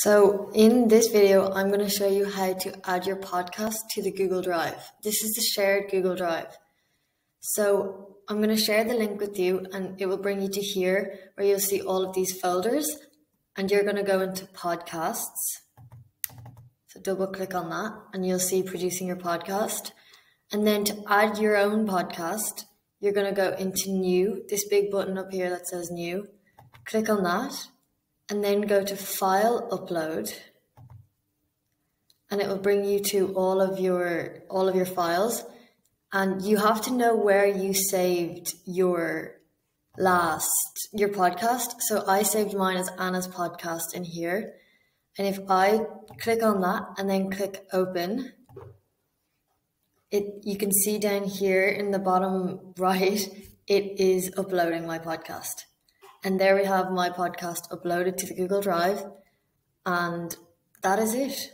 So in this video, I'm going to show you how to add your podcast to the Google Drive. This is the shared Google Drive. So I'm going to share the link with you and it will bring you to here where you'll see all of these folders and you're going to go into podcasts. So double click on that and you'll see producing your podcast. And then to add your own podcast, you're going to go into new, this big button up here that says new. Click on that and then go to file upload. And it will bring you to all of your all of your files. And you have to know where you saved your last your podcast. So i saved mine as anna's podcast in here. And if i click on that and then click open it you can see down here in the bottom right it is uploading my podcast and there we have my podcast uploaded to the Google Drive. And that is it.